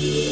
Yeah.